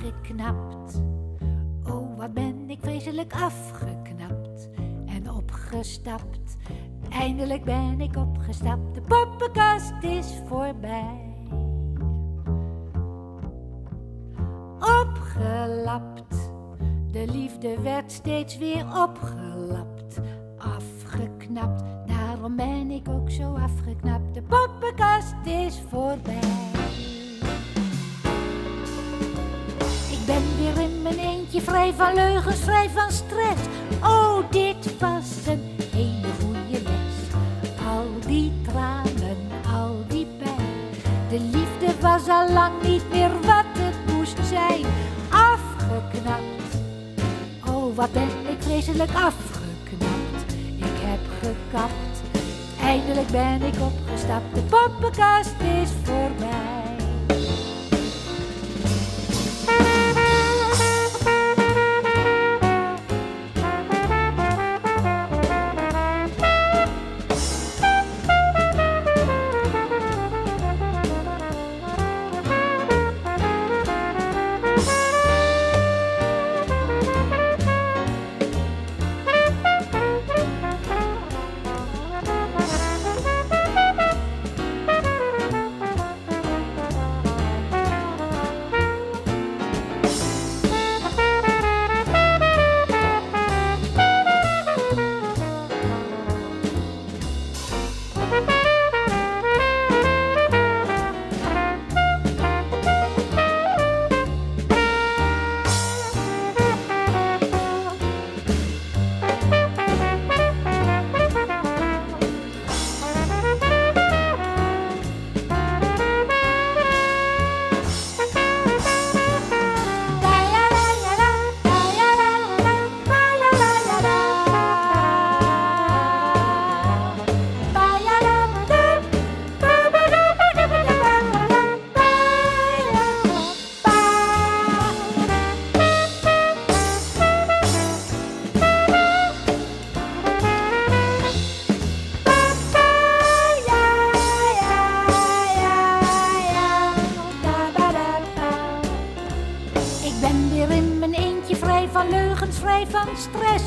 afgeknapt. Oh, wat ben ik vreselijk afgeknapt en opgestapt. Eindelijk ben ik opgestapt, de poppenkast is voorbij. Opgelapt, de liefde werd steeds weer opgelapt. Afgeknapt, daarom ben ik ook zo afgeknapt. De poppenkast is voorbij. Vrij van leugens, vrij van stress. Oh, dit was een hele goede les. Al die tranen, al die pijn. De liefde was al lang niet meer wat het moest zijn. Afgeknapt. Oh, wat ben ik vreselijk afgeknapt. Ik heb gekapt. Eindelijk ben ik opgestapt. De poppenkast is voorbij. van leugens, vrij van stress.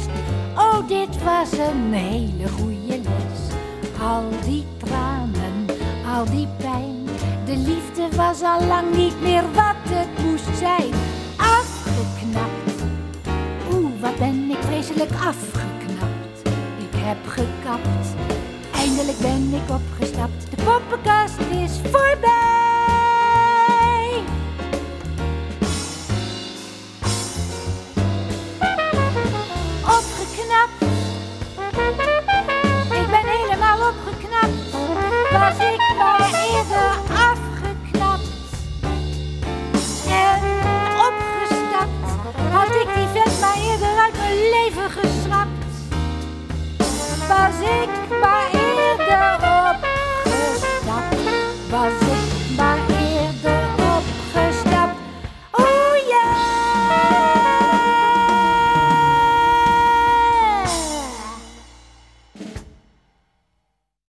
Oh, dit was een hele goede les. Al die tranen, al die pijn. De liefde was al lang niet meer wat het moest zijn. Afgeknapt. Oeh, wat ben ik vreselijk afgeknapt. Ik heb gekapt. Eindelijk ben ik opgestapt Take.